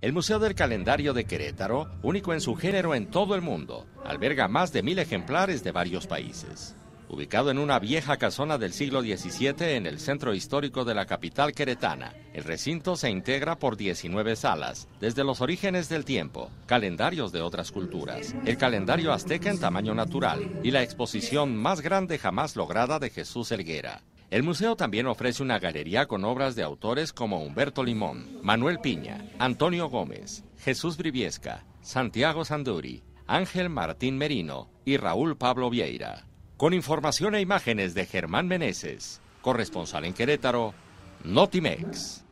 El Museo del Calendario de Querétaro, único en su género en todo el mundo, alberga más de mil ejemplares de varios países. Ubicado en una vieja casona del siglo XVII en el centro histórico de la capital queretana, el recinto se integra por 19 salas, desde los orígenes del tiempo, calendarios de otras culturas, el calendario azteca en tamaño natural y la exposición más grande jamás lograda de Jesús Helguera. El museo también ofrece una galería con obras de autores como Humberto Limón, Manuel Piña, Antonio Gómez, Jesús Briviesca, Santiago Sanduri, Ángel Martín Merino y Raúl Pablo Vieira. Con información e imágenes de Germán Meneses, corresponsal en Querétaro, Notimex.